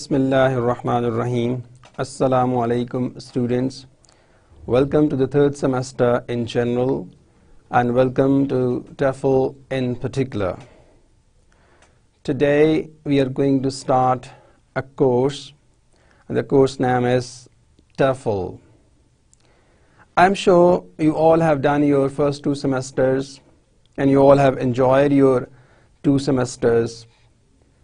Bismillah ar-Rahman ar-Rahim. Assalamu alaikum students. Welcome to the third semester in general and welcome to TEFL in particular. Today we are going to start a course and the course name is TEFL. I'm sure you all have done your first two semesters and you all have enjoyed your two semesters.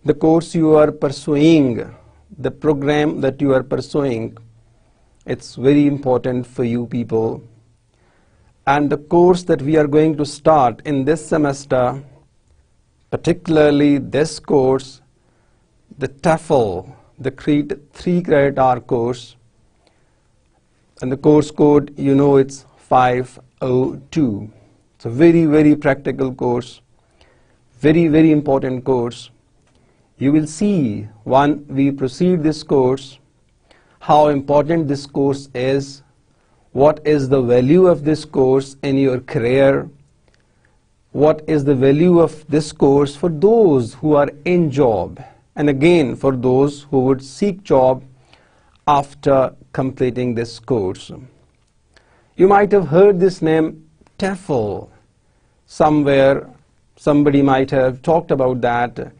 The course you are pursuing, the program that you are pursuing, it's very important for you people. And the course that we are going to start in this semester, particularly this course, the TEFL, the three credit hour course, and the course code, you know it's 502. It's a very, very practical course, very, very important course. You will see when we proceed this course, how important this course is, what is the value of this course in your career, what is the value of this course for those who are in job, and again for those who would seek job after completing this course. You might have heard this name TEFL somewhere. Somebody might have talked about that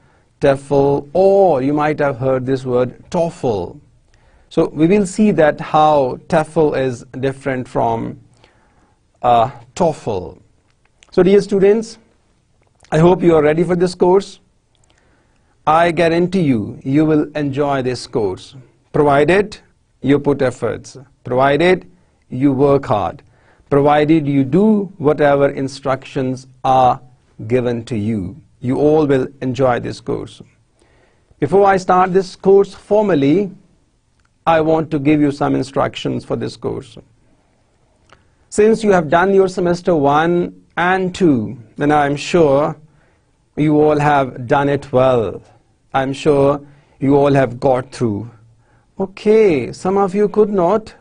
TEFL, or you might have heard this word TOEFL. So we will see that how TEFL is different from uh, TOEFL. So dear students, I hope you are ready for this course. I guarantee you, you will enjoy this course, provided you put efforts, provided you work hard, provided you do whatever instructions are given to you. You all will enjoy this course. Before I start this course formally, I want to give you some instructions for this course. Since you have done your semester 1 and 2, then I'm sure you all have done it well. I'm sure you all have got through. Okay, some of you could not.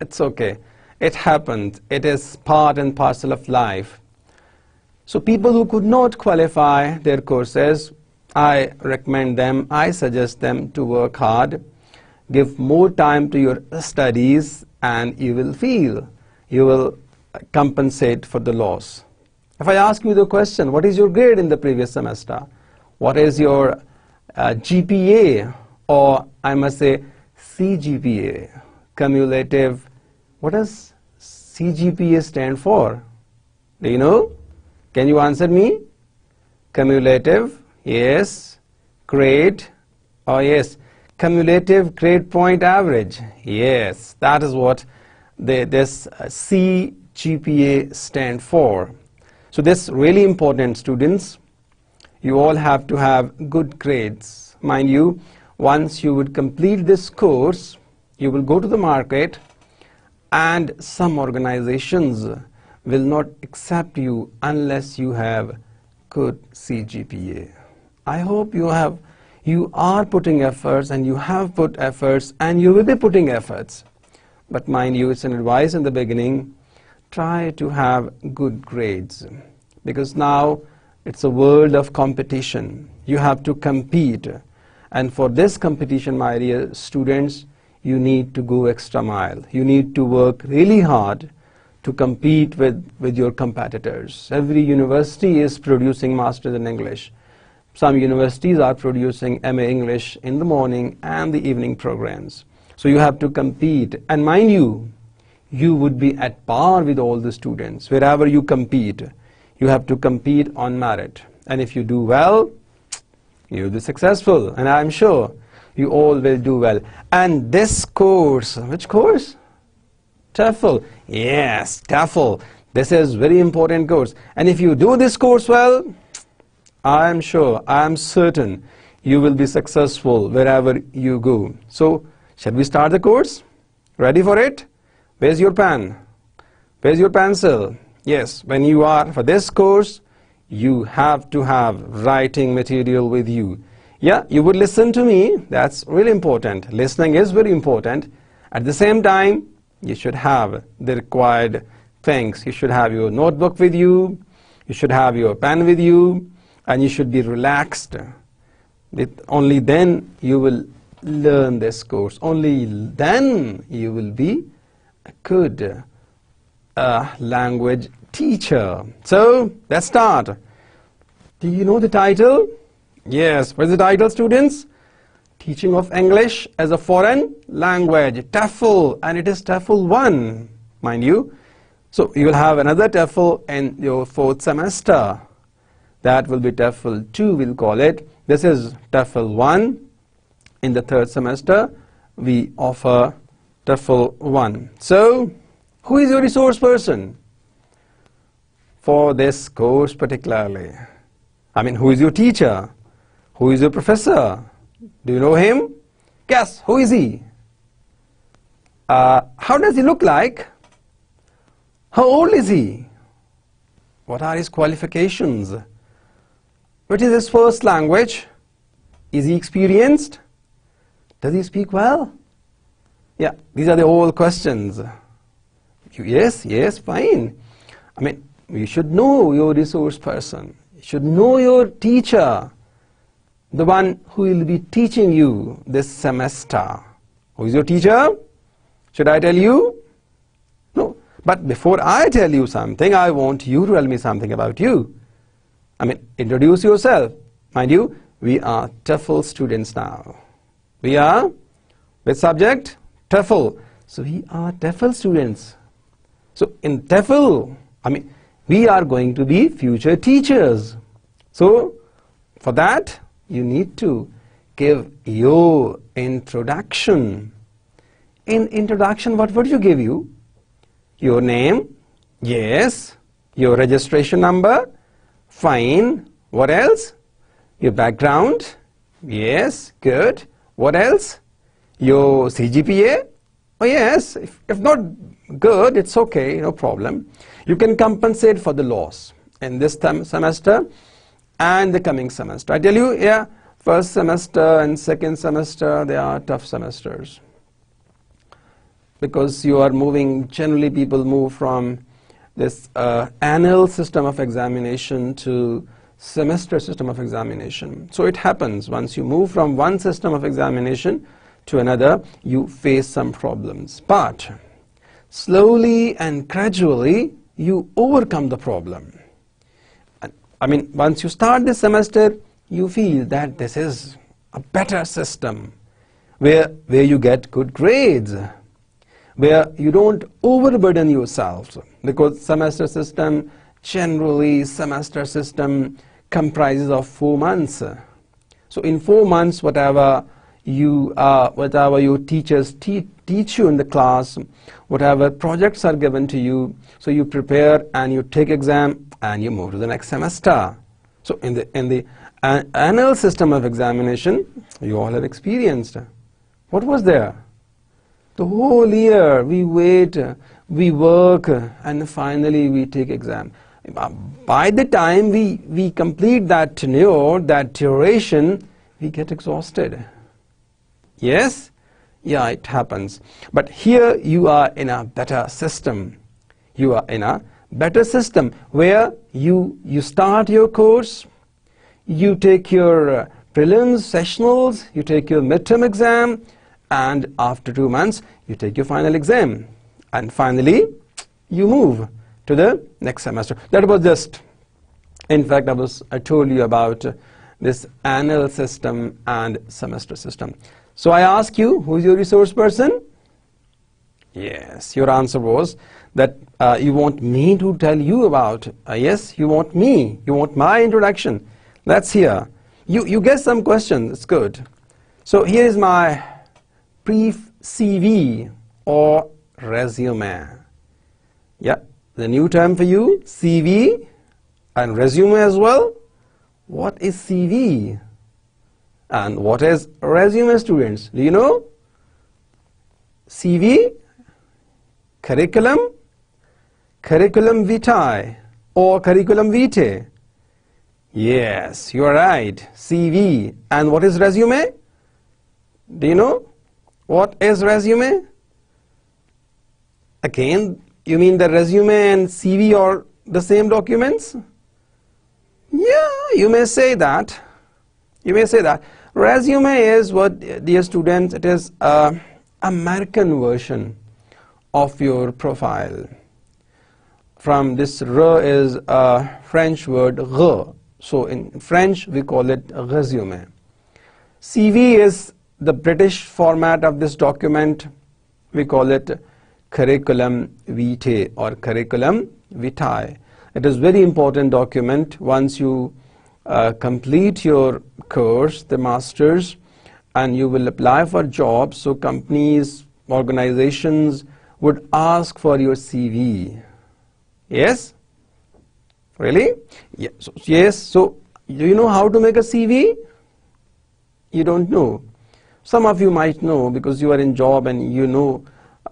It's okay. It happened. It is part and parcel of life. So people who could not qualify their courses, I recommend them, I suggest them to work hard, give more time to your studies and you will feel you will compensate for the loss. If I ask you the question, what is your grade in the previous semester? What is your uh, GPA or I must say CGPA, cumulative, what does CGPA stand for? Do you know? Can you answer me? Cumulative, yes. Grade, oh yes. Cumulative grade point average, yes. That is what the, this uh, CGPA stand for. So this really important students. You all have to have good grades. Mind you, once you would complete this course, you will go to the market and some organizations will not accept you unless you have good CGPA. I hope you have you are putting efforts and you have put efforts and you will be putting efforts. But mind you, it's an advice in the beginning, try to have good grades because now it's a world of competition. You have to compete. And for this competition, my dear students, you need to go extra mile. You need to work really hard to compete with, with your competitors. Every university is producing masters in English. Some universities are producing MA English in the morning and the evening programs. So you have to compete. And mind you, you would be at par with all the students. Wherever you compete, you have to compete on merit. And if you do well, you'll be successful. And I'm sure you all will do well. And this course, which course? TEFL. Yes, TEFL. This is very important course. And if you do this course well, I am sure, I am certain you will be successful wherever you go. So, shall we start the course? Ready for it? Where's your pen? Where's your pencil? Yes, when you are for this course, you have to have writing material with you. Yeah, you would listen to me. That's really important. Listening is very important. At the same time, you should have the required things. You should have your notebook with you. You should have your pen with you. And you should be relaxed. It, only then you will learn this course. Only then you will be a good uh, language teacher. So let's start. Do you know the title? Yes. What's the title, students? Teaching of English as a foreign language. TEFL, and it is TEFL 1, mind you. So you will have another TEFL in your fourth semester. That will be TEFL 2, we'll call it. This is TEFL 1. In the third semester, we offer TEFL 1. So, who is your resource person for this course particularly? I mean, who is your teacher? Who is your professor? Do you know him? Guess, who is he? Uh, how does he look like? How old is he? What are his qualifications? What is his first language? Is he experienced? Does he speak well? Yeah, these are the whole questions. Yes, yes, fine. I mean, you should know your resource person. You should know your teacher, the one who will be teaching you this semester. Who is your teacher? Should I tell you? No. But before I tell you something, I want you to tell me something about you. I mean, introduce yourself. Mind you, we are TEFL students now. We are with subject TEFL. So we are TEFL students. So in TEFL, I mean, we are going to be future teachers. So for that, you need to give your introduction. In introduction, what would you give you? Your name, yes. Your registration number, fine. What else? Your background, yes, good. What else? Your CGPA, oh yes. If, if not good, it's okay, no problem. You can compensate for the loss in this semester and the coming semester. I tell you, yeah, first semester and second semester, they are tough semesters. Because you are moving, generally people move from this uh, annual system of examination to semester system of examination. So it happens once you move from one system of examination to another, you face some problems. But slowly and gradually, you overcome the problem. I mean, once you start this semester, you feel that this is a better system where, where you get good grades, where you don't overburden yourself because semester system, generally semester system comprises of four months. So in four months, whatever you, uh, whatever your teachers te teach you in the class, whatever projects are given to you, so you prepare and you take exam and you move to the next semester. So in the, in the annual system of examination, you all have experienced. What was there? The whole year we wait, we work, and finally we take exam. By the time we, we complete that tenure, that duration, we get exhausted. Yes? Yeah, it happens. But here you are in a better system. You are in a better system where you, you start your course, you take your uh, prelims, sessionals, you take your midterm exam, and after two months, you take your final exam. And finally, you move to the next semester. That was just, in fact, I, was, I told you about uh, this annual system and semester system. So I ask you, who is your resource person? Yes, your answer was that uh, you want me to tell you about. Uh, yes, you want me. You want my introduction. Let's hear. You, you get some questions. It's good. So here is my brief CV or resume. Yeah, the new term for you, CV and resume as well. What is CV? And what is resume, students? Do you know? CV, curriculum, curriculum vitae or curriculum vitae. Yes, you are right. CV. And what is resume? Do you know? What is resume? Again, you mean the resume and CV are the same documents? Yeah, you may say that. You may say that. Resume is what, dear students, it is a American version of your profile. From this re is a French word re. So in French we call it resume. CV is the British format of this document. We call it curriculum vitae or curriculum vitae. It is very important document once you uh, complete your course, the masters, and you will apply for jobs. So companies, organizations would ask for your CV. Yes? Really? Yes. So, yes. So do you know how to make a CV? You don't know. Some of you might know because you are in job and you know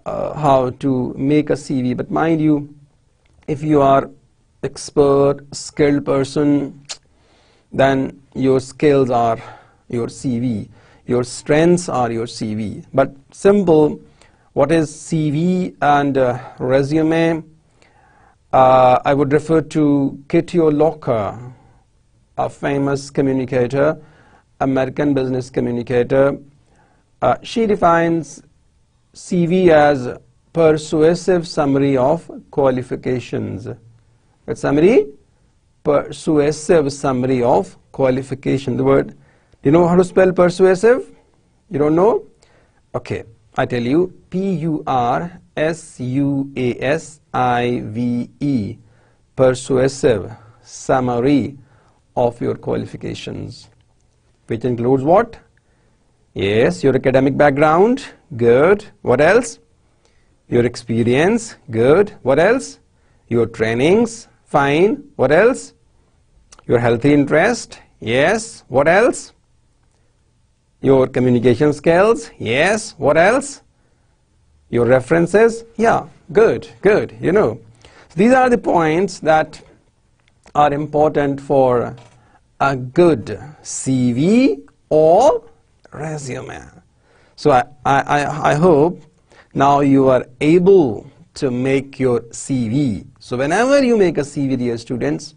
uh, how to make a CV. But mind you, if you are expert, skilled person, then your skills are your CV. Your strengths are your CV. But simple, what is CV and uh, resume? Uh, I would refer to Kitty Locker, a famous communicator, American business communicator. Uh, she defines CV as persuasive summary of qualifications. A summary, persuasive summary of qualification. The word, do you know how to spell persuasive? You don't know? Okay, I tell you, P-U-R-S-U-A-S-I-V-E, persuasive summary of your qualifications, which includes what? Yes, your academic background, good. What else? Your experience, good. What else? Your trainings, fine. What else? Your healthy interest, yes. What else? Your communication skills, yes. What else? Your references, yeah, good, good, you know. So these are the points that are important for a good CV or resume. So I, I, I hope now you are able to make your CV. So whenever you make a CV, dear students,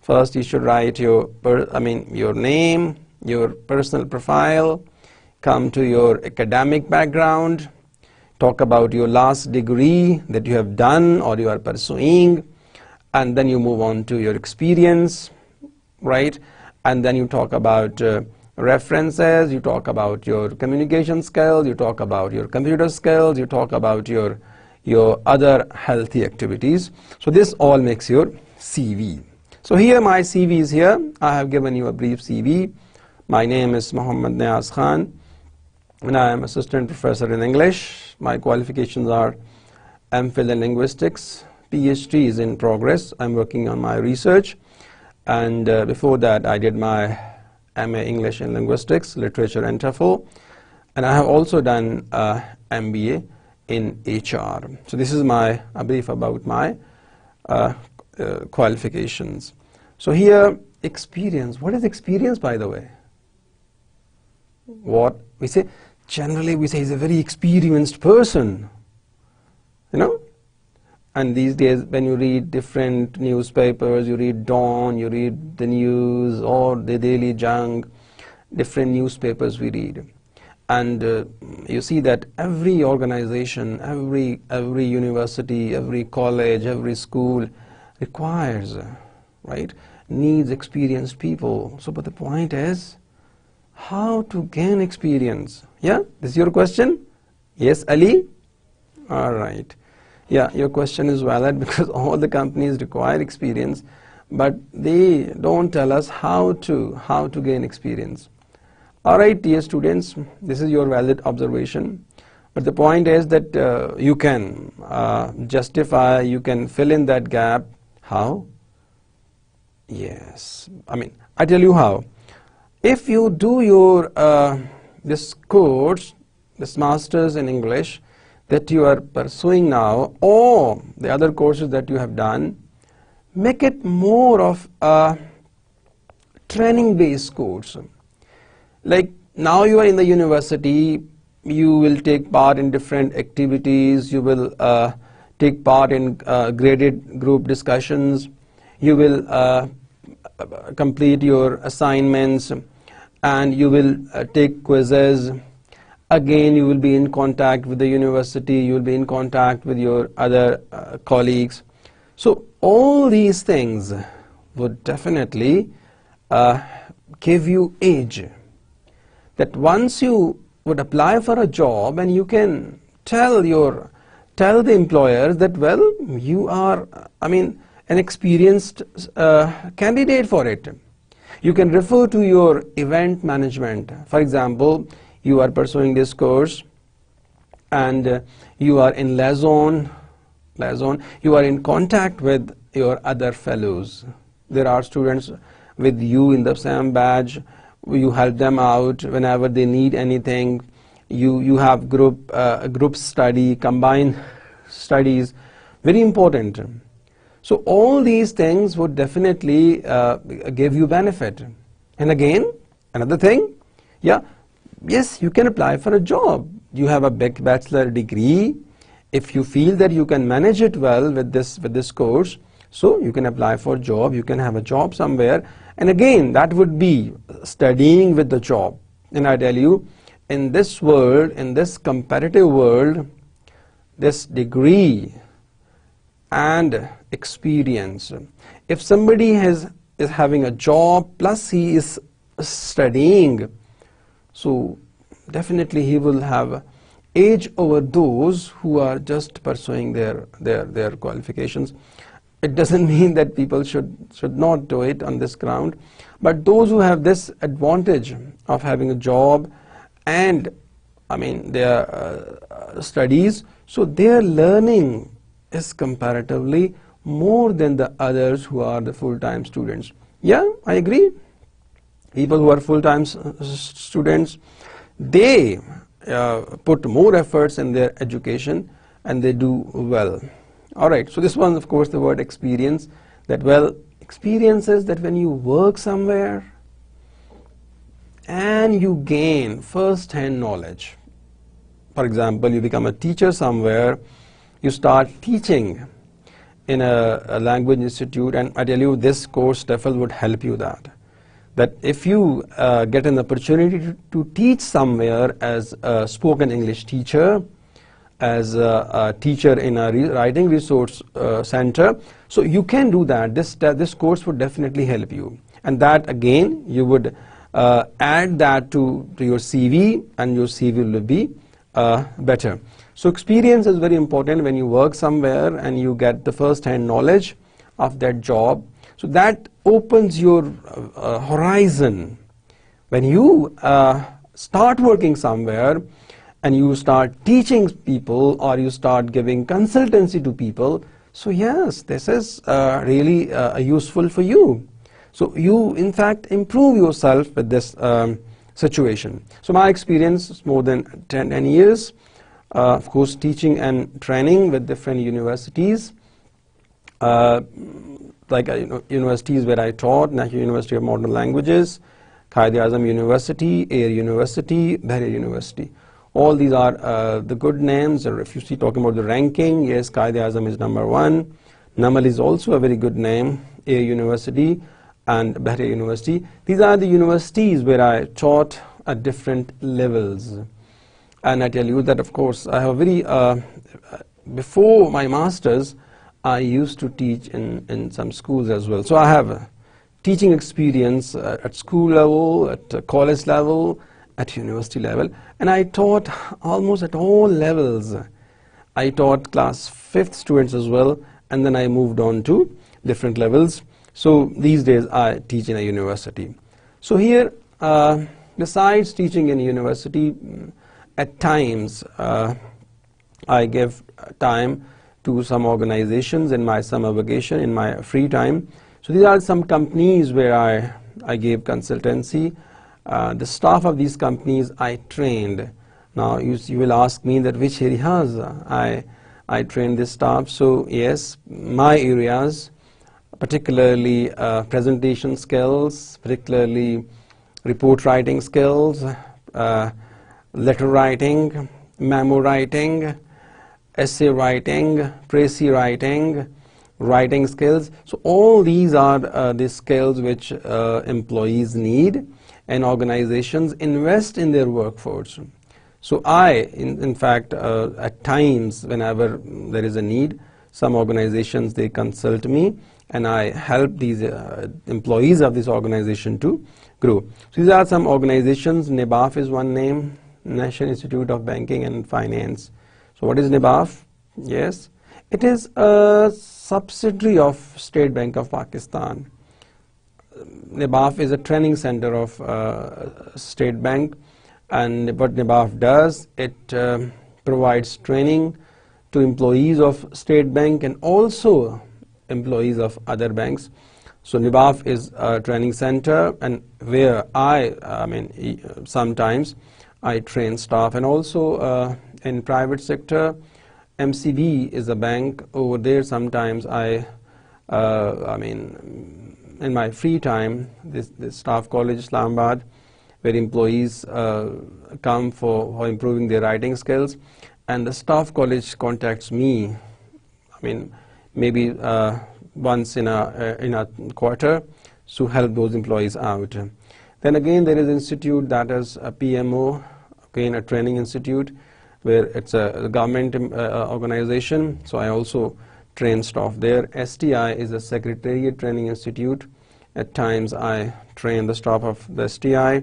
first you should write your, I mean, your name, your personal profile, come to your academic background, talk about your last degree that you have done or you are pursuing, and then you move on to your experience, right? And then you talk about uh, references, you talk about your communication skills, you talk about your computer skills, you talk about your, your other healthy activities. So this all makes your CV. So here my CV is here. I have given you a brief CV. My name is Muhammad Niaz Khan and I am assistant professor in English. My qualifications are MPhil in linguistics, PhD is in progress. I'm working on my research and uh, before that I did my MA English and Linguistics, Literature and TOEFL, and I have also done uh, MBA in HR. So this is my a brief about my uh, uh, qualifications. So here, experience. What is experience, by the way? What we say? Generally, we say he's a very experienced person. You know, and these days, when you read different newspapers, you read Dawn, you read the news, or the Daily Jang, different newspapers we read. And uh, you see that every organization, every, every university, every college, every school requires, right, needs experienced people. So, but the point is, how to gain experience? Yeah, this is your question? Yes, Ali? All right. Yeah, your question is valid because all the companies require experience, but they don't tell us how to, how to gain experience. All right, dear students, this is your valid observation. But the point is that uh, you can uh, justify, you can fill in that gap. How? Yes. I mean, I tell you how. If you do your uh, this course, this master's in English, that you are pursuing now or the other courses that you have done, make it more of a training based course. Like now you are in the university, you will take part in different activities, you will uh, take part in uh, graded group discussions, you will uh, complete your assignments and you will uh, take quizzes. Again you will be in contact with the university. You will be in contact with your other uh, colleagues. So all these things would definitely uh, give you age. That once you would apply for a job and you can tell your tell the employer that well you are i mean an experienced uh, candidate for it you can refer to your event management. For example you are pursuing this course and uh, you are in liaison liaison. You are in contact with your other fellows. There are students with you in the same badge. You help them out whenever they need anything. You you have group uh, group study combined studies. Very important so all these things would definitely uh, give you benefit. And again another thing yeah yes you can apply for a job. You have a big bachelor degree. If you feel that you can manage it well with this with this course so you can apply for a job. You can have a job somewhere. And again that would be studying with the job. And i tell you in this world, in this competitive world, this degree and experience, if somebody has, is having a job plus he is studying, so definitely he will have edge over those who are just pursuing their, their, their qualifications. It doesn't mean that people should, should not do it on this ground, but those who have this advantage of having a job and I mean their uh, studies so their learning is comparatively more than the others who are the full-time students. Yeah I agree. People who are full-time students they uh, put more efforts in their education and they do well. Alright so this one of course the word experience that well experiences that when you work somewhere and you gain first-hand knowledge. For example, you become a teacher somewhere, you start teaching in a, a language institute and I tell you this course TEFL would help you that. That if you uh, get an opportunity to, to, teach somewhere as a spoken English teacher, as a, a teacher in a re writing resource uh, center, so you can do that. This, this course would definitely help you. And that again, you would uh, add that to, to your CV and your CV will be uh, better. So experience is very important when you work somewhere and you get the first-hand knowledge of that job. So that opens your uh, horizon. When you uh, start working somewhere and you start teaching people or you start giving consultancy to people, so yes, this is uh, really uh, useful for you. So you in fact improve yourself with this um, situation. So my experience is more than 10, 10 years, uh, of course teaching and training with different universities. Uh, like uh, you know, universities where I taught, National University of Modern Languages, Quaid Azam University, Air University, Bahria University. All these are uh, the good names, or if you see talking about the ranking, yes, Quaid Azam is number one. Namal is also a very good name, Air University and Bahria University. These are the universities where I taught at different levels. And I tell you that, of course, I have a very, uh, before my master's, I used to teach in, in some schools as well. So I have teaching experience uh, at school level, at uh, college level, at university level. And I taught almost at all levels. I taught class 5th students as well, and then I moved on to different levels. So these days I teach in a university. So here, uh, besides teaching in a university, at times uh, I give time to some organizations in my summer vacation, in my free time. So these are some companies where I, I gave consultancy. Uh, the staff of these companies I trained. Now you, you will ask me that which areas I, I trained this staff. So yes, my areas particularly uh, presentation skills, particularly report writing skills, uh, letter writing, memo writing, essay writing, précis writing, writing skills. So all these are uh, the skills which uh, employees need and organizations invest in their workforce. So I, in, in fact, uh, at times whenever there is a need, some organizations they consult me and I help these uh, employees of this organization to grow. So these are some organizations. NIBAF is one name, National Institute of Banking and Finance. So what is NIBAF? Yes, it is a subsidiary of State Bank of Pakistan. NIBAF is a training center of uh, State Bank and what NIBAF does, it uh, provides training to employees of State Bank and also employees of other banks. So NIBAF is a training center and where I, I mean, sometimes I train staff and also uh, in private sector, MCB is a bank over there. Sometimes I, uh, I mean, in my free time, this, this staff college Islamabad, where employees uh, come for, for improving their writing skills, and the staff college contacts me. I mean, maybe uh, once in a uh, in a quarter to help those employees out. Then again, there is institute that is a PMO, again a training institute, where it's a government uh, organization. So I also train staff there. STI is a Secretariat Training Institute. At times, I train the staff of the STI.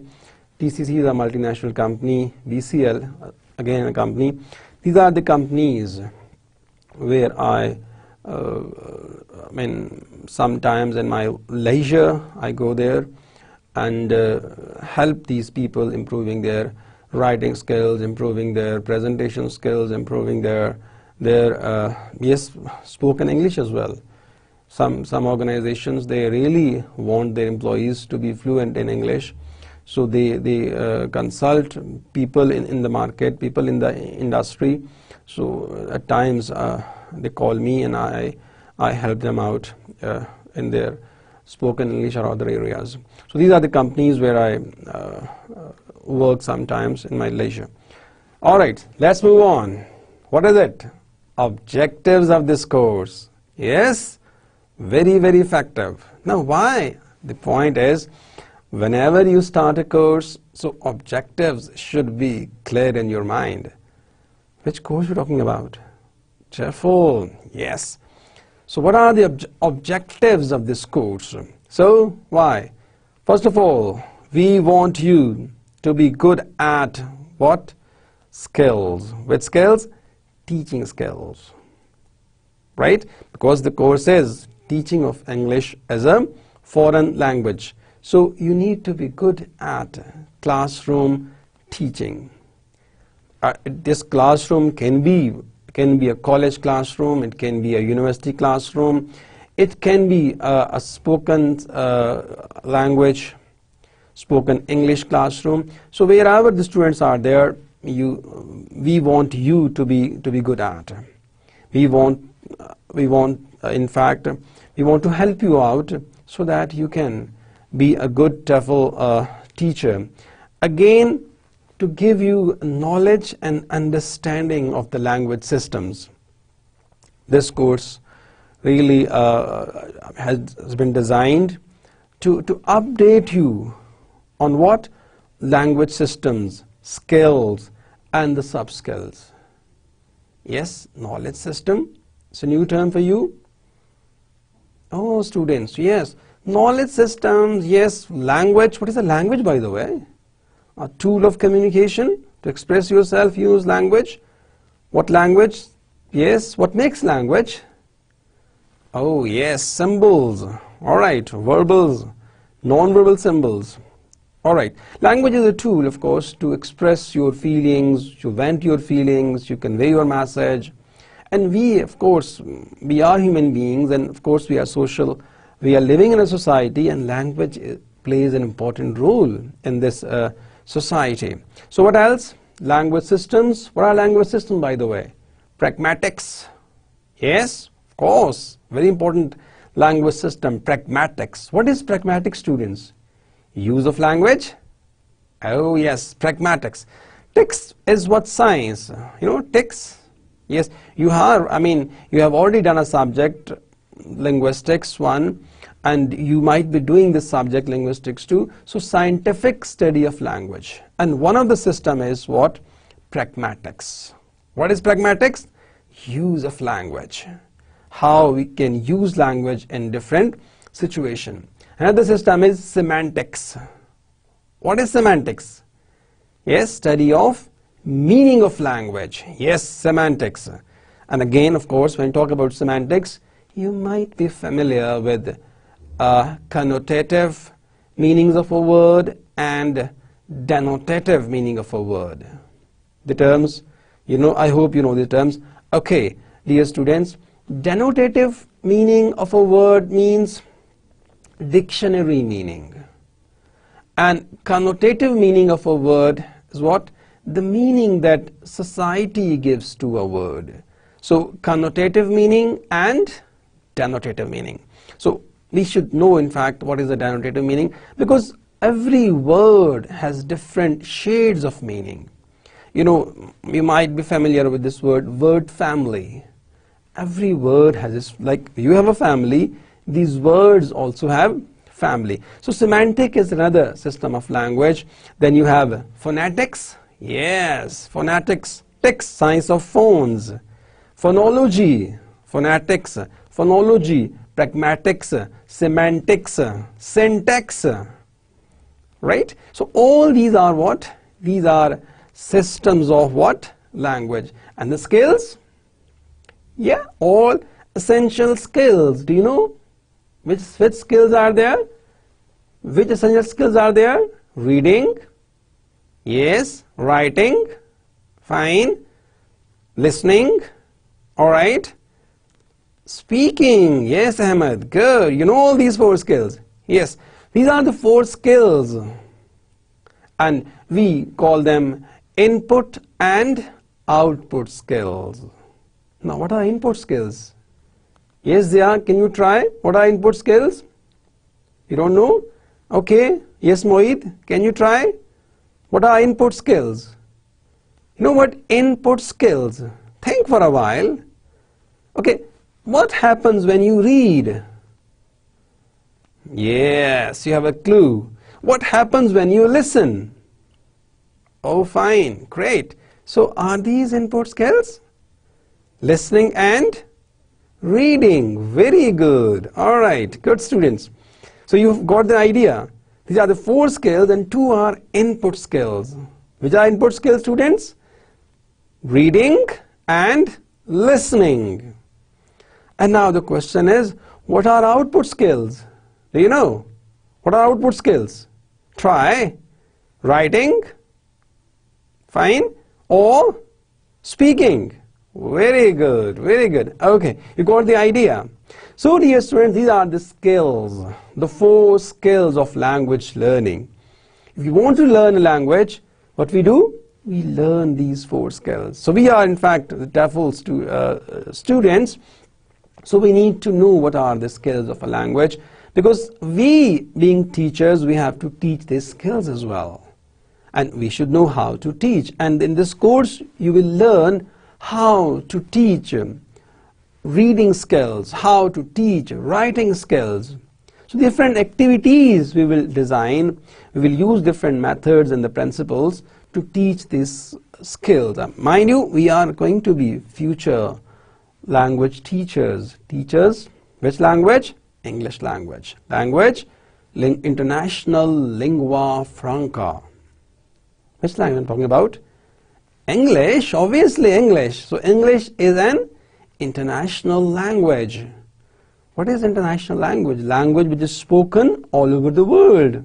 TCC is a multinational company. BCL, again a company. These are the companies where I, uh, I mean, sometimes in my leisure, I go there and uh, help these people improving their writing skills, improving their presentation skills, improving their their uh, yes spoken English as well. Some some organizations they really want their employees to be fluent in English, so they they uh, consult people in, in the market, people in the industry. So at times uh, they call me and I I help them out uh, in their spoken English or other areas. So these are the companies where I uh, work sometimes in my leisure. All right, let's move on. What is it? Objectives of this course. Yes, very, very effective. Now, why? The point is, whenever you start a course, so objectives should be clear in your mind. Which course are you talking about? Careful. Yes. So what are the ob objectives of this course? So, why? First of all, we want you to be good at what? Skills. Which skills? Teaching skills. Right? Because the course is teaching of English as a foreign language. So you need to be good at classroom teaching. Uh, this classroom can be can be a college classroom, it can be a university classroom, it can be a, a spoken uh, language spoken English classroom. So wherever the students are there, you, we want you to be to be good at. We want we want uh, in fact we want to help you out so that you can be a good TEFL uh, teacher. Again, to give you knowledge and understanding of the language systems. This course really uh, has been designed to, to update you on what? Language systems, skills, and the sub-skills. Yes, knowledge system. It's a new term for you. Oh, students, yes. Knowledge systems, yes. Language. What is a language, by the way? A tool of communication. To express yourself, use language. What language? Yes. What makes language? Oh, yes. Symbols. All right. Verbals. Non-verbal symbols. Alright, language is a tool of course to express your feelings, to vent your feelings, you convey your message and we of course, we are human beings and of course we are social, we are living in a society and language plays an important role in this uh, society. So what else? Language systems. What are language systems by the way? Pragmatics. Yes, of course, very important language system, pragmatics. What is pragmatic students? Use of language? Oh yes, pragmatics. Text is what science? You know, text. Yes, you have, I mean, you have already done a subject, linguistics one, and you might be doing this subject linguistics too. So scientific study of language. And one of the system is what? Pragmatics. What is pragmatics? Use of language. How we can use language in different situation. Another system is semantics. What is semantics? Yes, study of meaning of language. Yes, semantics. And again, of course, when you talk about semantics, you might be familiar with uh, connotative meanings of a word and denotative meaning of a word. The terms, you know, I hope you know the terms. Okay, dear students, denotative meaning of a word means dictionary meaning. And connotative meaning of a word is what? The meaning that society gives to a word. So connotative meaning and denotative meaning. So we should know in fact what is the denotative meaning because every word has different shades of meaning. You know, you might be familiar with this word, word family. Every word has this, like you have a family, these words also have family. So semantic is another system of language. Then you have phonetics. Yes, phonetics, text, science of phones. Phonology, phonetics, phonology, pragmatics, semantics, syntax, right? So all these are what? These are systems of what? Language. And the skills? Yeah, all essential skills. Do you know which, which skills are there? Which essential skills are there? Reading, yes, writing, fine, listening, alright, speaking, yes Ahmed, good, you know all these four skills, yes, these are the four skills and we call them input and output skills. Now what are input skills? Yes, they are. Can you try? What are input skills? You don't know? Okay. Yes, Mohit. Can you try? What are input skills? You know what input skills? Think for a while. Okay. What happens when you read? Yes, you have a clue. What happens when you listen? Oh, fine. Great. So are these input skills? Listening and Reading, very good. All right, good students. So you've got the idea. These are the four skills and two are input skills. Which are input skills, students? Reading and listening. And now the question is, what are output skills? Do you know? What are output skills? Try writing, fine, or speaking. Very good, very good. Okay, you got the idea. So dear students, these are the skills, the four skills of language learning. If you want to learn a language, what we do? We learn these four skills. So we are in fact the TEFL stu uh, students, so we need to know what are the skills of a language because we being teachers, we have to teach these skills as well. And we should know how to teach. And in this course, you will learn how to teach reading skills, how to teach writing skills. So different activities we will design, we will use different methods and the principles to teach these skills. Uh, mind you, we are going to be future language teachers. Teachers, which language? English language. Language, ling international lingua franca. Which language I'm talking about? English, obviously English. So English is an international language. What is international language? Language which is spoken all over the world.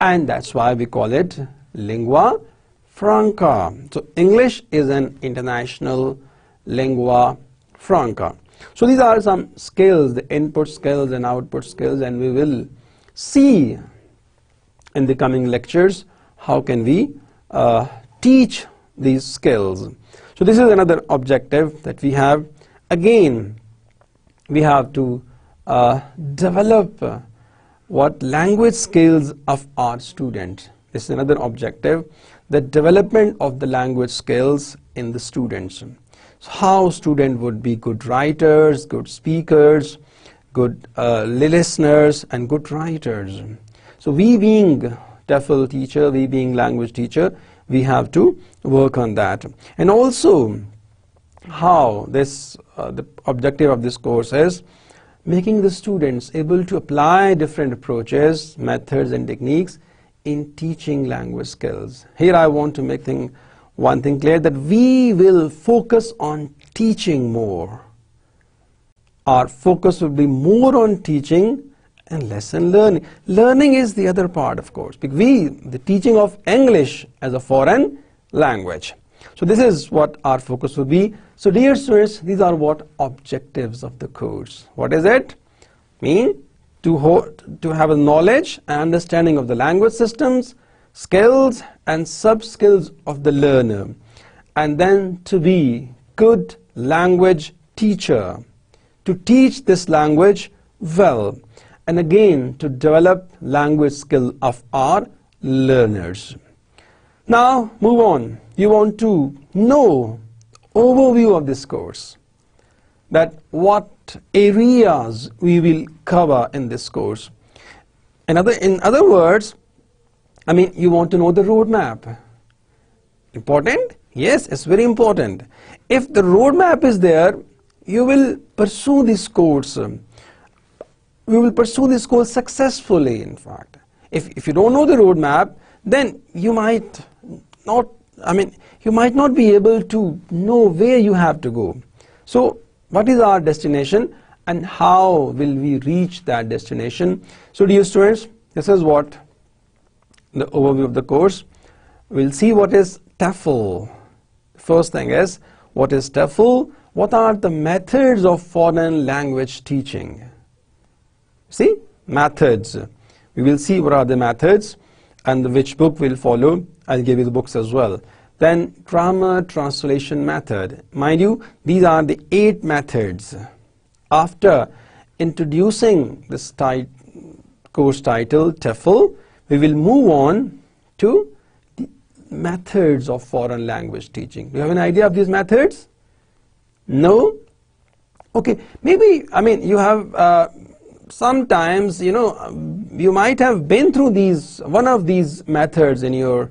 And that's why we call it lingua franca. So English is an international lingua franca. So these are some skills, the input skills and output skills and we will see in the coming lectures how can we uh, teach these skills. So this is another objective that we have. Again, we have to uh, develop what language skills of our students. This is another objective, the development of the language skills in the students. So how student would be good writers, good speakers, good uh, listeners, and good writers. So we being TEFL teacher, we being language teacher, we have to work on that. And also, how this, uh, the objective of this course is making the students able to apply different approaches, methods and techniques in teaching language skills. Here I want to make thing, one thing clear that we will focus on teaching more. Our focus will be more on teaching and lesson learning. Learning is the other part, of course, we, the teaching of English as a foreign language. So this is what our focus will be. So dear students, these are what objectives of the course. What is it? Mean to, to have a knowledge and understanding of the language systems, skills and sub-skills of the learner. And then to be good language teacher, to teach this language well. And again, to develop language skill of our learners. Now, move on. You want to know overview of this course, that what areas we will cover in this course. In other, in other words, I mean, you want to know the roadmap. Important? Yes, it's very important. If the roadmap is there, you will pursue this course. We will pursue this course successfully, in fact. If, if you don't know the roadmap, then you might not, I mean, you might not be able to know where you have to go. So, what is our destination and how will we reach that destination? So, dear students, this is what the overview of the course. We'll see what is TEFL. First thing is, what is TEFL? What are the methods of foreign language teaching? See, methods. We will see what are the methods and which book will follow. I'll give you the books as well. Then grammar translation method. Mind you, these are the eight methods. After introducing this course title, TEFL, we will move on to the methods of foreign language teaching. Do you have an idea of these methods? No? Okay, maybe, I mean, you have uh, sometimes, you know, you might have been through these, one of these methods in your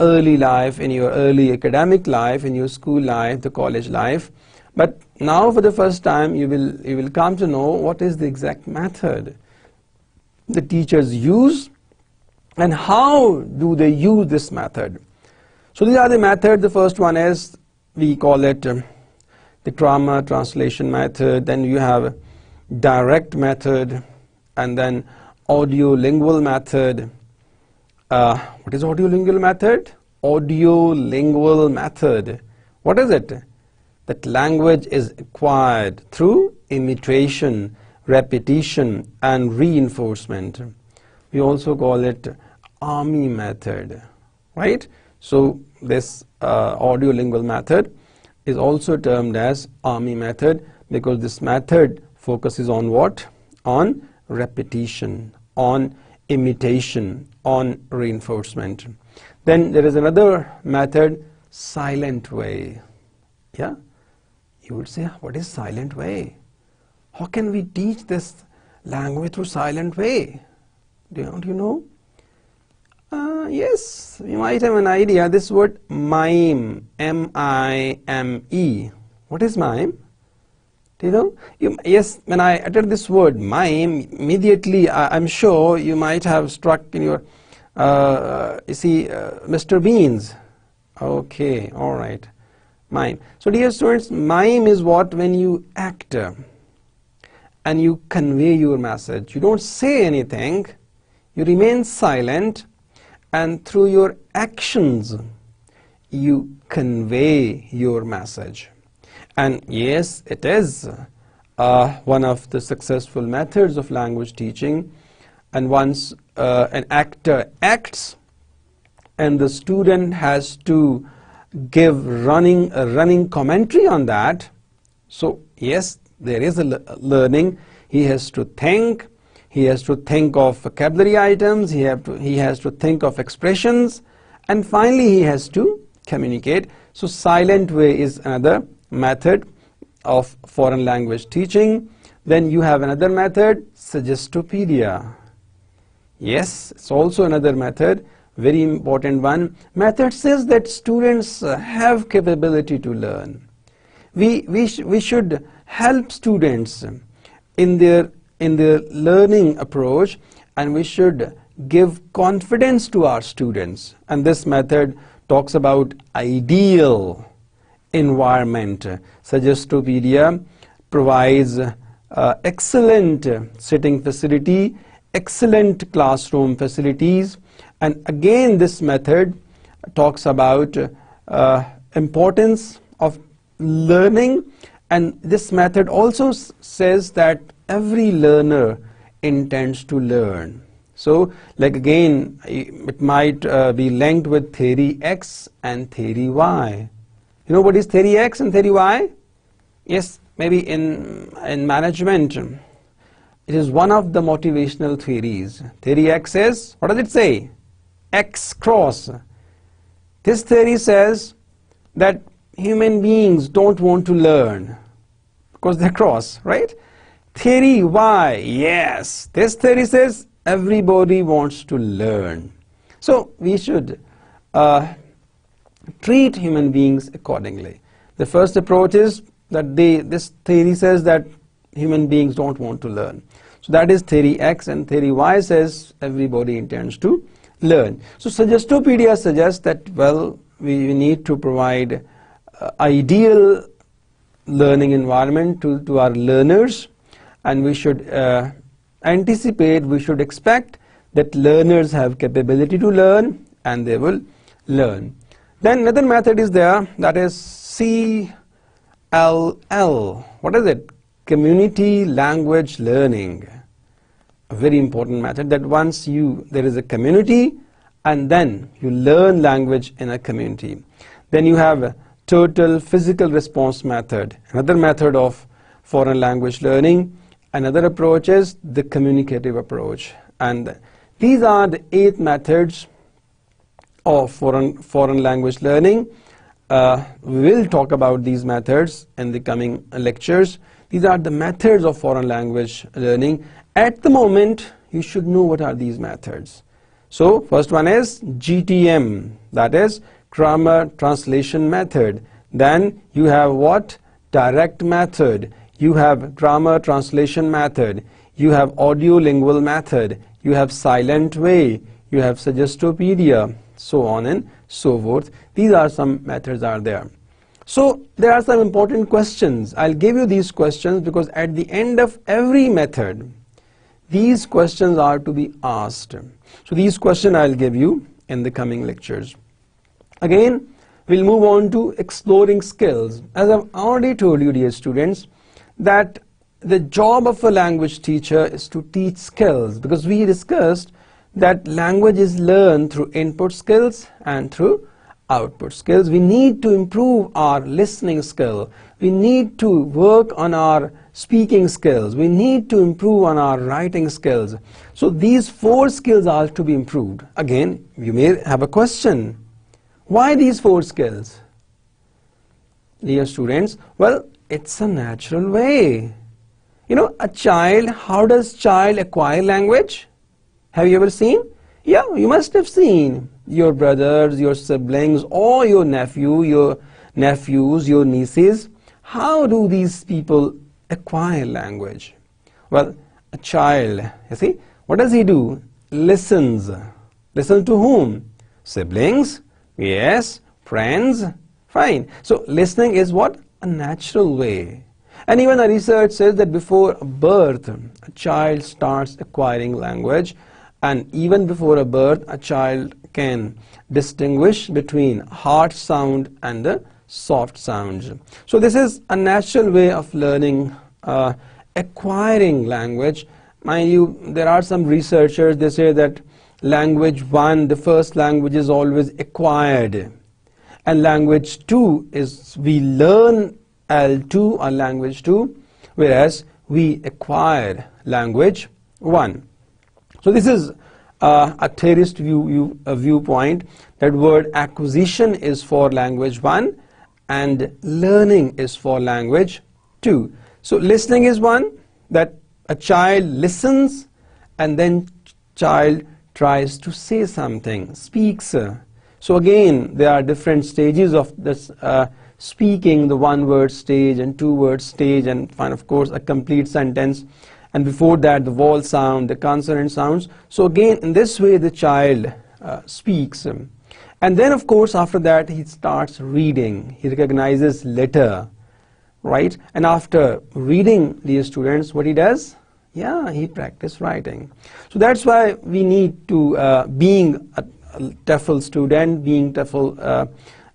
early life, in your early academic life, in your school life, the college life. But now for the first time, you will, you will come to know what is the exact method the teachers use and how do they use this method. So these are the methods. The first one is, we call it um, the grammar translation method. Then you have direct method and then audio-lingual method. Uh, what is audio-lingual method? Audio-lingual method. What is it? That language is acquired through imitation, repetition and reinforcement. We also call it army method, right? So this uh, audio-lingual method is also termed as army method because this method focuses on what? On repetition, on imitation, on reinforcement. Then there is another method, silent way. Yeah? You would say, what is silent way? How can we teach this language through silent way? Don't you know? Uh, yes, you might have an idea. This word mime, M-I-M-E. What is mime? Do you know? You, yes, when I uttered this word mime, immediately I, am sure you might have struck in your, uh, you see, uh, Mr. Beans. Okay, all right. Mime. So dear students, mime is what when you act uh, and you convey your message. You don't say anything, you remain silent and through your actions you convey your message. And yes, it is uh, one of the successful methods of language teaching. And once uh, an actor acts and the student has to give running a running commentary on that, so yes, there is a learning. He has to think, he has to think of vocabulary items, he, have to, he has to think of expressions, and finally he has to communicate. So silent way is another method of foreign language teaching. Then you have another method, Suggestopedia. Yes, it's also another method, very important one. Method says that students have capability to learn. We, we, sh we should help students in their, in their learning approach and we should give confidence to our students. And this method talks about ideal environment. Suggestopedia provides uh, excellent sitting facility, excellent classroom facilities, and again this method talks about uh, importance of learning and this method also says that every learner intends to learn. So like again it might uh, be linked with theory X and theory Y. You know what is theory X and theory Y? Yes, maybe in, in management, it is one of the motivational theories. Theory X says, what does it say? X cross. This theory says that human beings don't want to learn because they cross, right? Theory Y, yes. This theory says everybody wants to learn. So we should uh, treat human beings accordingly. The first approach is that they, this theory says that human beings don't want to learn. So that is theory X and theory Y says everybody intends to learn. So Suggestopedia suggests that, well, we, need to provide uh, ideal learning environment to, to our learners and we should uh, anticipate, we should expect that learners have capability to learn and they will learn. Then another method is there that is CLL. What is it? Community language learning. A very important method that once you, there is a community and then you learn language in a community. Then you have total physical response method, another method of foreign language learning. Another approach is the communicative approach. And these are the eight methods of foreign, foreign language learning. Uh, we will talk about these methods in the coming lectures. These are the methods of foreign language learning. At the moment, you should know what are these methods. So, first one is GTM, that is grammar translation method. Then you have what? Direct method. You have grammar translation method. You have audio lingual method. You have silent way. You have suggestopedia, so on and so forth. These are some methods are there. So there are some important questions. I'll give you these questions because at the end of every method, these questions are to be asked. So these questions I'll give you in the coming lectures. Again, we'll move on to exploring skills. As I've already told you, dear students, that the job of a language teacher is to teach skills because we discussed that language is learned through input skills and through output skills. We need to improve our listening skill. We need to work on our speaking skills. We need to improve on our writing skills. So these four skills are to be improved. Again, you may have a question. Why these four skills? Dear students, well, it's a natural way. You know, a child, how does child acquire language? Have you ever seen? Yeah, you must have seen your brothers, your siblings, or your nephew, your nephews, your nieces. How do these people acquire language? Well, a child, you see, what does he do? Listens. Listen to whom? Siblings? Yes. Friends? Fine. So listening is what? A natural way. And even the research says that before birth, a child starts acquiring language and even before a birth a child can distinguish between hard sound and the soft sounds. So this is a natural way of learning, uh, acquiring language. Mind you, there are some researchers, they say that language one, the first language is always acquired. And language two is we learn L2 or language two, whereas we acquire language one. So this is uh, a theorist view, view, a viewpoint that word acquisition is for language 1 and learning is for language 2. So listening is one, that a child listens and then child tries to say something, speaks. So again, there are different stages of this uh, speaking, the one word stage and two word stage and of course a complete sentence and before that the vowel sound, the consonant sounds. So again, in this way the child uh, speaks. And then of course after that he starts reading. He recognizes letter, right? And after reading these students, what he does? Yeah, he practice writing. So that's why we need to, uh, being a, a TEFL student, being TEFL uh,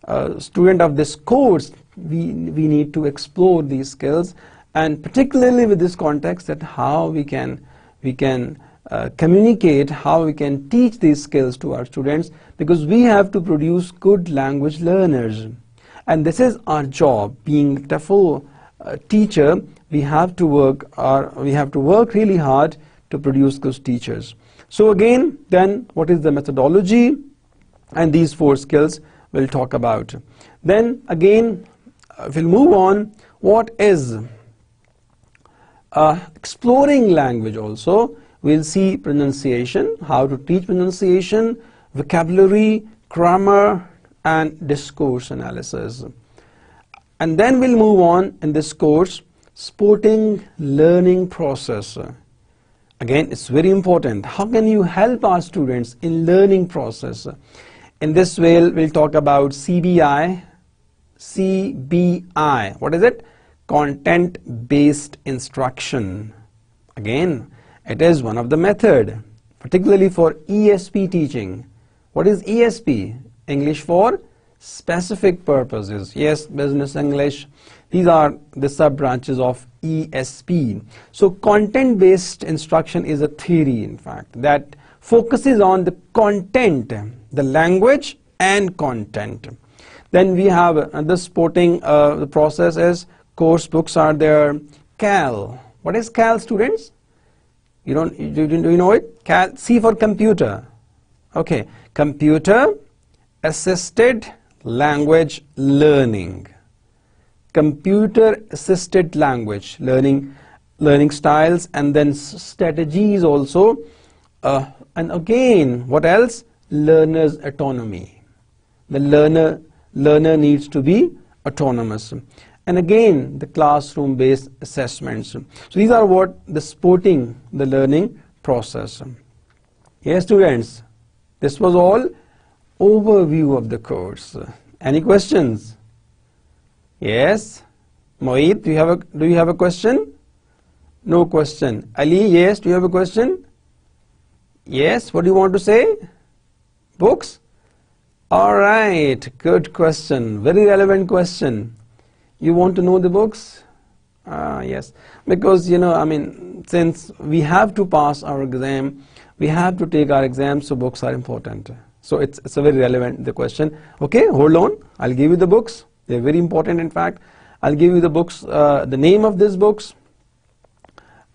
uh, student of this course, we, we need to explore these skills and particularly with this context that how we can, we can uh, communicate, how we can teach these skills to our students because we have to produce good language learners. And this is our job, being TEFL uh, teacher, we have to work our, we have to work really hard to produce good teachers. So again, then what is the methodology and these four skills we'll talk about. Then again, uh, we'll move on. What is uh, exploring language also? We'll see pronunciation, how to teach pronunciation, vocabulary, grammar, and discourse analysis. And then we'll move on in this course, sporting learning process. Again, it's very important. How can you help our students in learning process? In this way, we'll talk about CBI, CBI. What is it? Content-based instruction. Again, it is one of the method, particularly for ESP teaching. What is ESP? English for specific purposes. Yes, business English. These are the sub branches of ESP. So content-based instruction is a theory, in fact, that focuses on the content, the language and content. Then we have uh, the sporting, uh, the process is course books are there. CAL. What is CAL students? You don't, you, you know it? CAL, C for computer. Okay, computer assisted language learning. Computer assisted language learning, learning styles and then strategies also. Uh, and again, what else? Learner's autonomy. The learner, learner needs to be autonomous. And again, the classroom-based assessments. So these are what the sporting the learning process. Yes, students, this was all overview of the course. Any questions? Yes? Moeed, do you have a, do you have a question? No question. Ali, yes, do you have a question? Yes, what do you want to say? Books? Alright, good question. Very relevant question. You want to know the books? Uh, yes, because you know, I mean, since we have to pass our exam, we have to take our exam, so books are important. So it's, it's a very relevant the question. Okay, hold on. I'll give you the books. They're very important in fact. I'll give you the books, uh, the name of these books,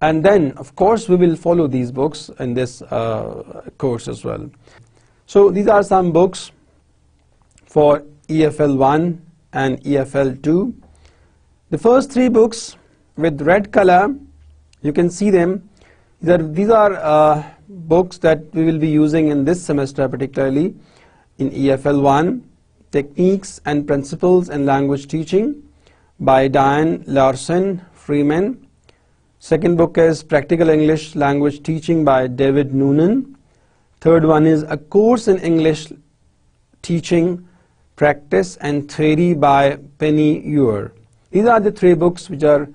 and then, of course, we will follow these books in this uh, course as well. So these are some books for EFL 1 and EFL 2. The first three books with red color, you can see them. These are, uh, books that we will be using in this semester particularly in EFL 1, Techniques and Principles in Language Teaching by Diane Larson Freeman Second book is Practical English Language Teaching by David Nunan. Third one is A Course in English Teaching, Practice and Theory by Penny Ur. These are the three books which are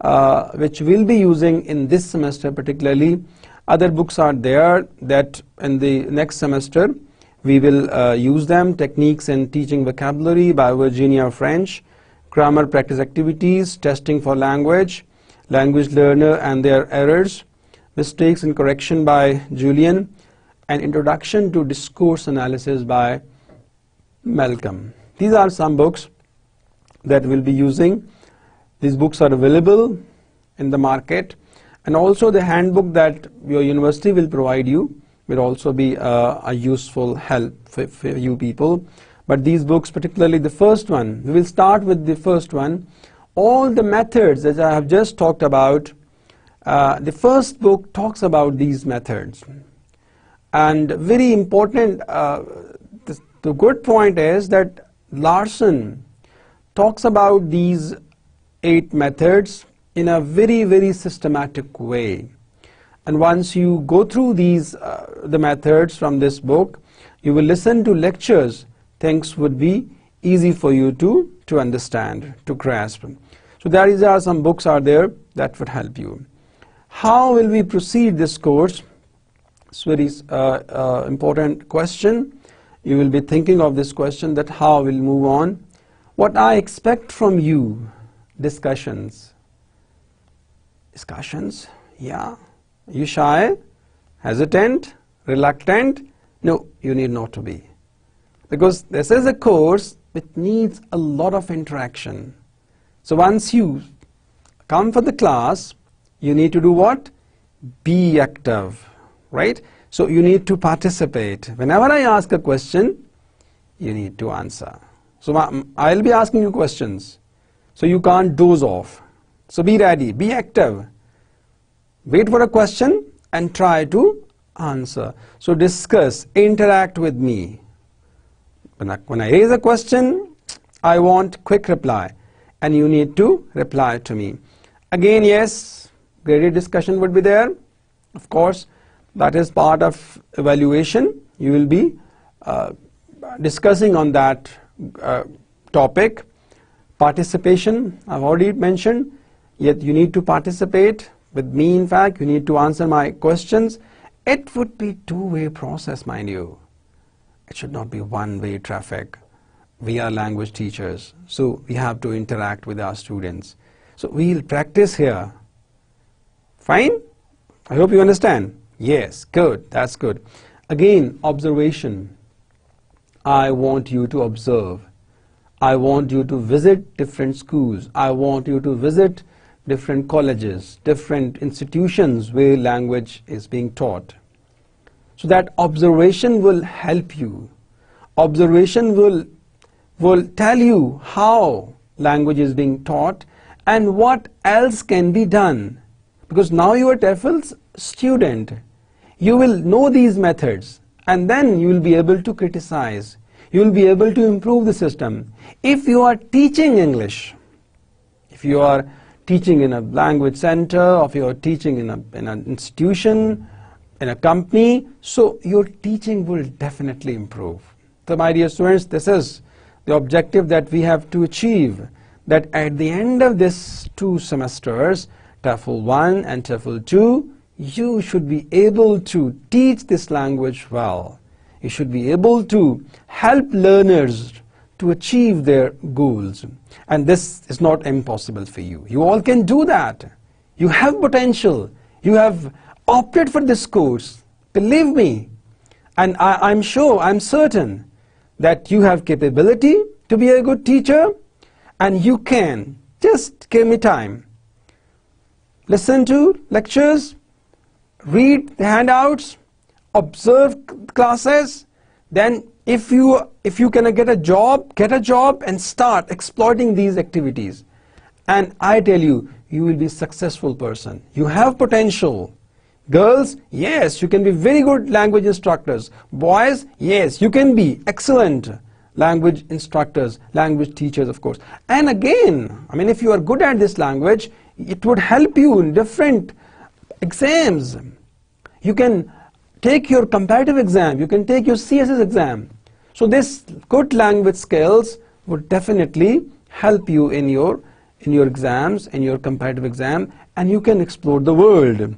uh, which we'll be using in this semester particularly. Other books are there that in the next semester we will uh, use them. Techniques in Teaching Vocabulary by Virginia French, Grammar Practice Activities, Testing for Language, language learner and their errors, mistakes and correction by Julian, and introduction to discourse analysis by Malcolm. These are some books that we'll be using. These books are available in the market and also the handbook that your university will provide you will also be uh, a useful help for, for you people. But these books, particularly the first one, we will start with the first one all the methods that I have just talked about Uh, the first book talks about these methods. And very important, uh, the, the good point is that Larsen talks about these eight methods in a very, very systematic way. And once you go through these, uh, the methods from this book, you will listen to lectures, things would be easy for you to, to understand, to grasp. So there is, are some books are there that would help you. How will we proceed this course? It's very uh, uh, important question. You will be thinking of this question that how we'll move on. What I expect from you, discussions. Discussions? Yeah. You shy? Hesitant? Reluctant? No, you need not to be. Because this is a course which needs a lot of interaction. So once you come for the class, you need to do what? Be active, right? So you need to participate. Whenever I ask a question, you need to answer. So I'll be asking you questions. So you can't doze off. So be ready, be active. Wait for a question and try to answer. So discuss, interact with me. When I, when I raise a question, I want quick reply and you need to reply to me. Again, yes, graded discussion would be there. Of course, that is part of evaluation. You will be uh, discussing on that uh, topic. Participation, I've already mentioned, yet you need to participate with me in fact, you need to answer my questions. It would be two-way process, mind you. It should not be one-way traffic. We are language teachers, so we have to interact with our students. So we'll practice here. Fine? I hope you understand. Yes, good, that's good. Again, observation. I want you to observe. I want you to visit different schools. I want you to visit different colleges, different institutions where language is being taught. So that observation will help you. Observation will, will tell you how language is being taught and what else can be done. Because now you are TEFL's student. You will know these methods and then you will be able to criticize. You will be able to improve the system. If you are teaching English, if you are teaching in a language center, or if you are teaching in, a, in an institution, in a company, so your teaching will definitely improve. So my dear students, this is the objective that we have to achieve, that at the end of this two semesters, TEFL 1 and TEFL 2, you should be able to teach this language well. You should be able to help learners to achieve their goals. And this is not impossible for you. You all can do that. You have potential. You have opted for this course. Believe me. And I, am sure, I'm certain that you have capability to be a good teacher and you can. Just give me time. Listen to lectures, read the handouts, observe classes, then if you if you can get a job, get a job and start exploiting these activities. And I tell you, you will be a successful person. You have potential. Girls, yes, you can be very good language instructors. Boys, yes, you can be excellent language instructors, language teachers, of course. And again, I mean, if you are good at this language, it would help you in different exams. You can take your comparative exam, you can take your CSS exam. So this good language skills would definitely help you in your in your exams, in your comparative exam, and you can explore the world.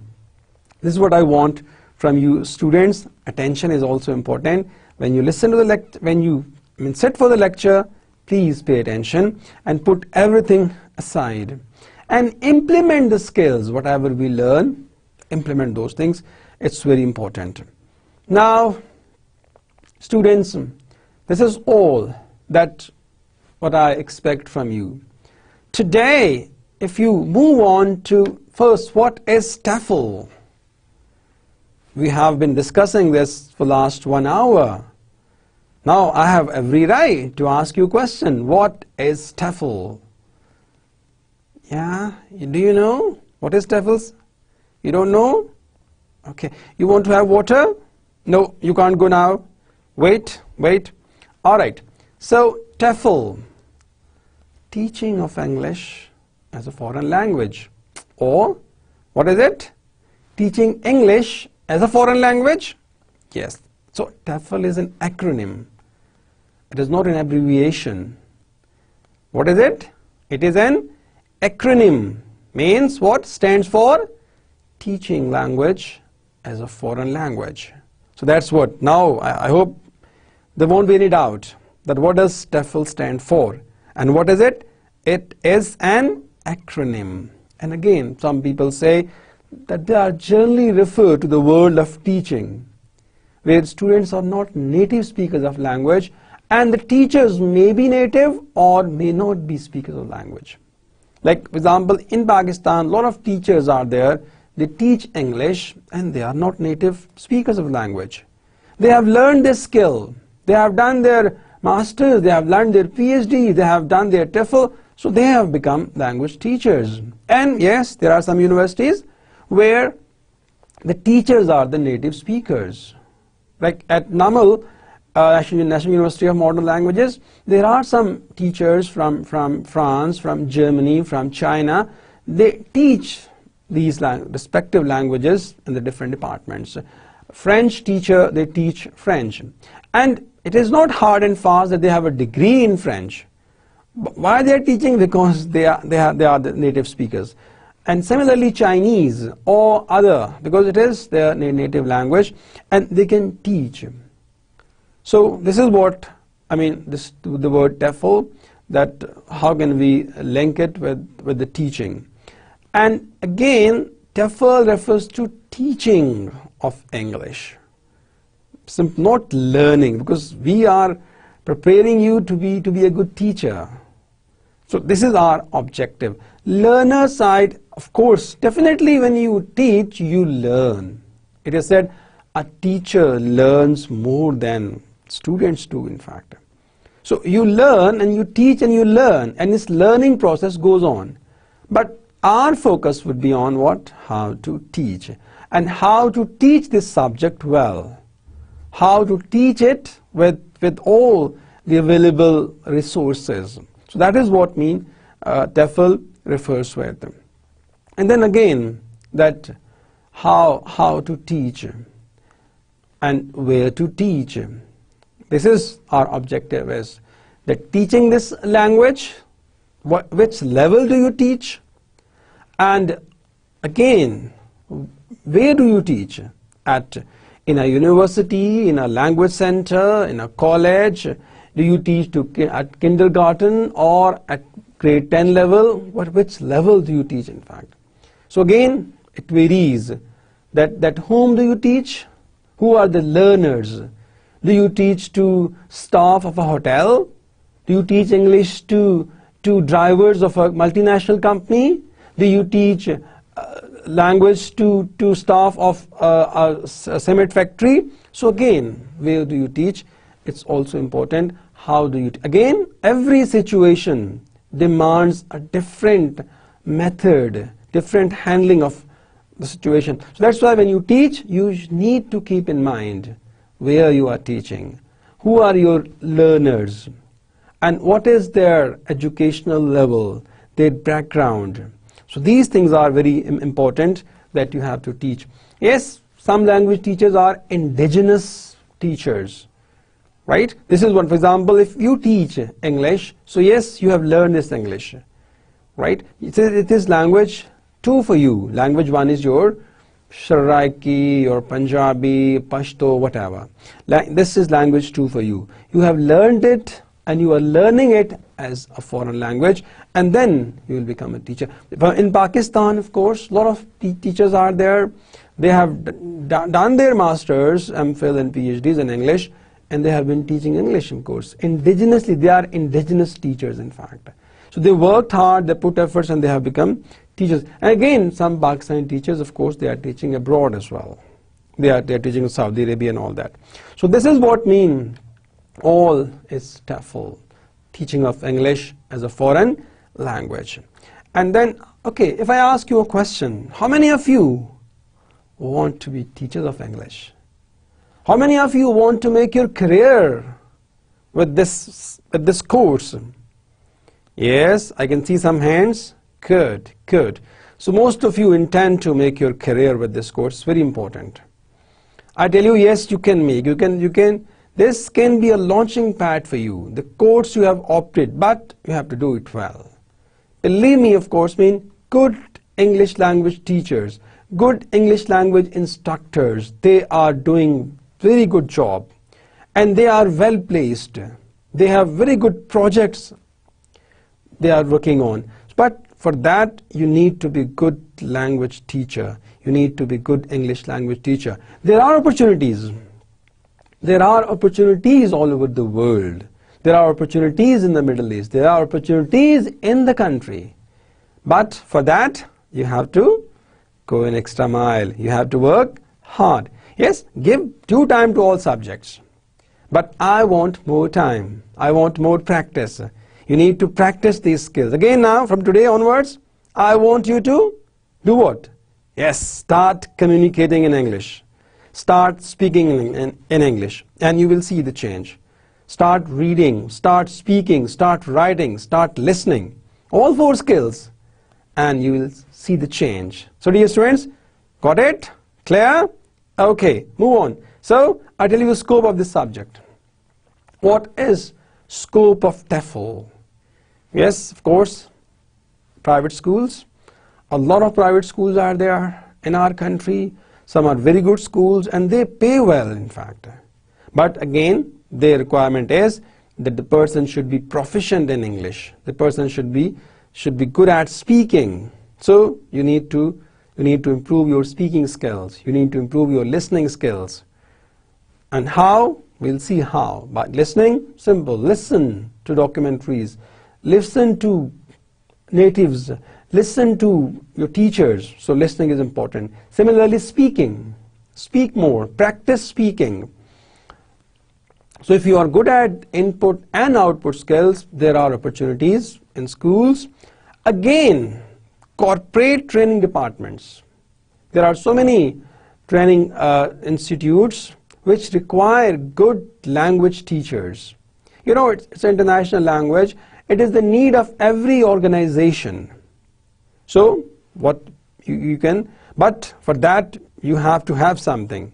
This is what I want from you students. Attention is also important. When you listen to the lecture, when you I mean, sit for the lecture, please pay attention and put everything aside and implement the skills, whatever we learn, implement those things. It's very important. Now, students, this is all that what I expect from you. Today, if you move on to first, what is TEFL? We have been discussing this for last one hour. Now I have every right to ask you a question. What is TEFL? Yeah, do you know what is TEFL? You don't know? Okay. You want to have water? No, you can't go now. Wait, wait. All right. So, TEFL, teaching of English as a foreign language. Or, what is it? Teaching English as a foreign language? Yes. So, TEFL is an acronym. It is not an abbreviation. What is it? It is an acronym. Means what? Stands for teaching language as a foreign language. So that's what. Now, I, I hope there won't be any doubt that what does TEFL stand for? And what is it? It is an acronym. And again, some people say that they are generally referred to the world of teaching, where students are not native speakers of language, and the teachers may be native or may not be speakers of language. Like, for example, in Pakistan, a lot of teachers are there they teach English and they are not native speakers of language. They have learned this skill. They have done their master's, they have learned their PhD, they have done their TEFL, so they have become language teachers. And yes, there are some universities where the teachers are the native speakers. Like at NUML, uh, National University of Modern Languages, there are some teachers from, from France, from Germany, from China. They teach these lang respective languages in the different departments. French teacher, they teach French. And it is not hard and fast that they have a degree in French. Why they are teaching? Because they are, they, are, they are the native speakers. And similarly Chinese or other, because it is their native language, and they can teach. So this is what, I mean, this the word TEFL, that how can we link it with, with the teaching. And again, TEFL refers to teaching of English, not learning, because we are preparing you to be, to be a good teacher. So this is our objective. Learner side, of course, definitely when you teach, you learn. It is said a teacher learns more than students do, in fact. So you learn and you teach and you learn, and this learning process goes on. But our focus would be on what? How to teach. And how to teach this subject well. How to teach it with, with all the available resources. So that is what mean uh, TEFL refers with. And then again, that how, how to teach and where to teach. This is our objective is that teaching this language, what, which level do you teach? And again, where do you teach? At in a university, in a language center, in a college? Do you teach to at kindergarten or at grade 10 level? What which level do you teach in fact? So again, it varies. That that whom do you teach? Who are the learners? Do you teach to staff of a hotel? Do you teach English to to drivers of a multinational company? Do you teach uh, language to, to staff of uh, a cement factory? So again, where do you teach? It's also important how do you, again, every situation demands a different method, different handling of the situation. So that's why when you teach, you need to keep in mind where you are teaching, who are your learners, and what is their educational level, their background, so these things are very important that you have to teach. Yes, some language teachers are indigenous teachers, right? This is one, for example, if you teach English, so yes, you have learned this English, right? It is, language two for you. Language one is your Saraiki or Punjabi, Pashto, whatever. this is language two for you. You have learned it and you are learning it as a foreign language and then you will become a teacher. In Pakistan, of course, a lot of teachers are there. They have done their masters, MPhil and PhDs in English and they have been teaching English, of course. Indigenously, they are indigenous teachers, in fact. So they worked hard, they put efforts and they have become teachers. And again, some Pakistani teachers, of course, they are teaching abroad as well. They are, they are teaching in Saudi Arabia and all that. So this is what mean all is TEFL, teaching of English as a foreign language. And then, okay, if I ask you a question, how many of you want to be teachers of English? How many of you want to make your career with this, with this course? Yes, I can see some hands. Good, good. So most of you intend to make your career with this course. Very important. I tell you, yes, you can make. You can, you can. This can be a launching pad for you. The course you have opted, but you have to do it well. Believe me, of course, mean good English language teachers, good English language instructors. They are doing very good job, and they are well placed. They have very good projects they are working on. But for that, you need to be good language teacher. You need to be good English language teacher. There are opportunities. There are opportunities all over the world. There are opportunities in the Middle East. There are opportunities in the country. But for that, you have to go an extra mile. You have to work hard. Yes, give due time to all subjects. But I want more time. I want more practice. You need to practice these skills. Again now, from today onwards, I want you to do what? Yes, start communicating in English. Start speaking in, in, English and you will see the change. Start reading, start speaking, start writing, start listening. All four skills and you will see the change. So dear students, got it? Clear? Okay, move on. So I tell you the scope of this subject. What is scope of TEFL? Yes, of course, private schools. A lot of private schools are there in our country. Some are very good schools and they pay well, in fact. But again, the requirement is that the person should be proficient in English. The person should be should be good at speaking. So you need to you need to improve your speaking skills. You need to improve your listening skills. And how? We'll see how. But listening, simple. Listen to documentaries listen to natives, listen to your teachers. So listening is important. Similarly, speaking. Speak more. Practice speaking. So if you are good at input and output skills, there are opportunities in schools. Again, corporate training departments. There are so many training uh, institutes which require good language teachers. You know, it's, it's international language it is the need of every organization. So what you, you can, but for that you have to have something.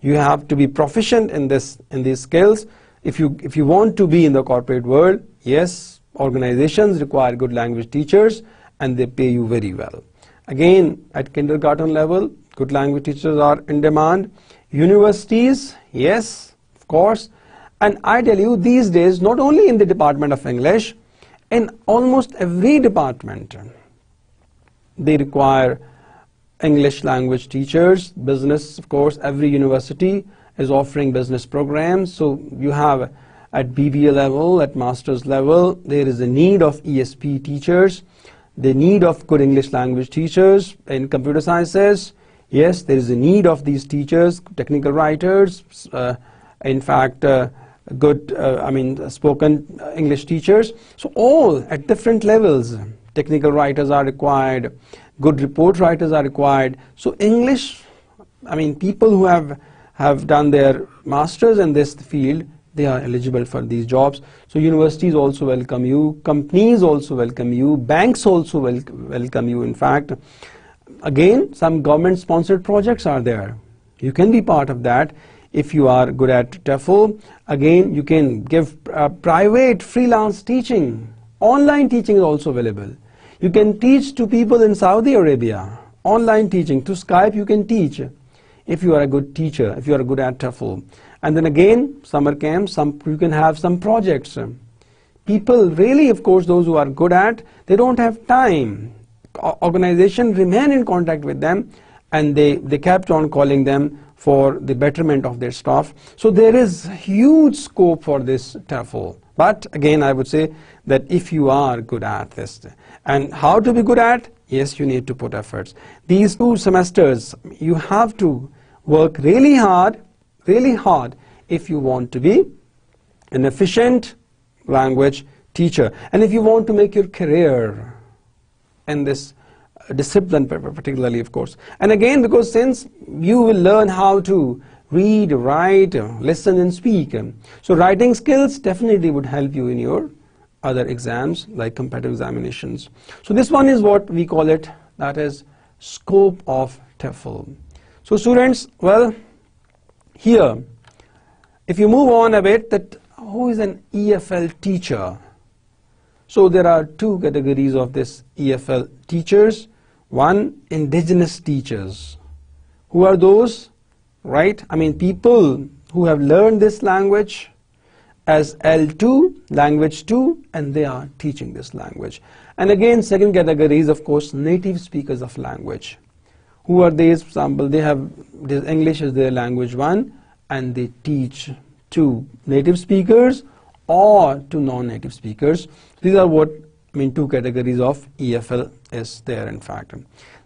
You have to be proficient in this in these skills. If you if you want to be in the corporate world, yes, organizations require good language teachers and they pay you very well. Again, at kindergarten level, good language teachers are in demand. Universities, yes, of course. And I tell you, these days, not only in the Department of English, in almost every department they require English language teachers, business of course. Every university is offering business programs. So you have at BBA level, at master's level there is a need of ESP teachers, the need of good English language teachers in computer sciences, yes there is a need of these teachers, technical writers, uh, in fact uh, good, uh, I mean, spoken English teachers. So all at different levels, technical writers are required, good report writers are required. So English, I mean, people who have, have done their masters in this field, they are eligible for these jobs. So universities also welcome you, companies also welcome you, banks also wel welcome you. In fact, again, some government sponsored projects are there. You can be part of that if you are good at TEFL. Again, you can give uh, private freelance teaching. Online teaching is also available. You can teach to people in Saudi Arabia. Online teaching. To Skype you can teach if you are a good teacher, if you are a good at TEFL. And then again, summer camps, some, you can have some projects. People really, of course, those who are good at, they don't have time. Organization remain in contact with them and they, they kept on calling them for the betterment of their staff. So there is huge scope for this TEFL. But again, I would say that if you are good at this, and how to be good at? Yes, you need to put efforts. These two semesters, you have to work really hard, really hard if you want to be an efficient language teacher. And if you want to make your career in this uh, discipline particularly of course and again because since you will learn how to read write listen and speak. So writing skills definitely would help you in your other exams like competitive examinations. So this one is what we call it that is scope of TEFL. So students well here if you move on a bit that who is an EFL teacher? So there are two categories of this EFL teachers. One, indigenous teachers. Who are those? Right? I mean, people who have learned this language as L2, language 2, and they are teaching this language. And again, second category is, of course, native speakers of language. Who are these? For example, they have this English as their language 1, and they teach to native speakers or to non-native speakers. These are what I mean, two categories of EFL is there in fact.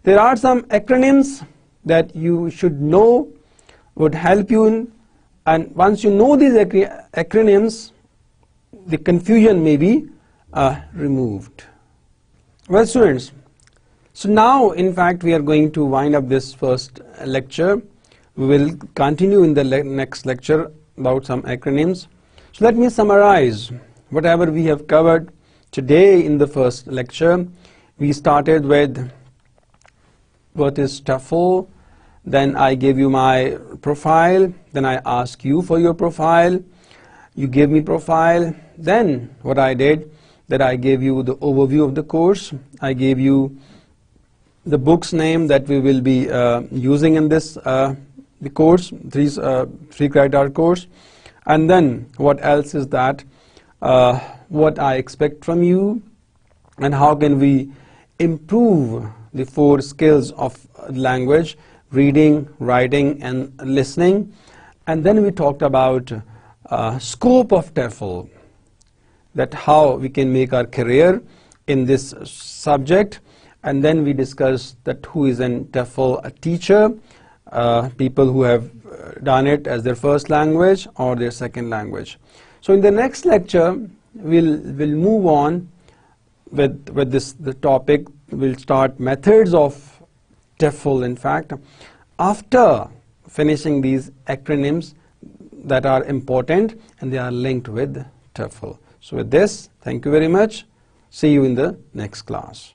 There are some acronyms that you should know would help you in and once you know these acronyms the confusion may be uh, removed. Well students, so now in fact we are going to wind up this first lecture. We will continue in the le next lecture about some acronyms. So let me summarize whatever we have covered Today in the first lecture we started with what is TEFL, then I gave you my profile, then I asked you for your profile, you gave me profile, then what I did that I gave you the overview of the course, I gave you the book's name that we will be uh, using in this uh, the course, three, uh, three credit course, and then what else is that? Uh, what I expect from you and how can we improve the four skills of language reading writing and listening. And then we talked about uh, scope of TEFL that how we can make our career in this subject. And then we discussed that who is an TEFL teacher uh, people who have done it as their first language or their second language. So in the next lecture we'll, we'll move on with, with this the topic. We'll start methods of TEFL in fact. After finishing these acronyms that are important and they are linked with TEFL. So with this, thank you very much. See you in the next class.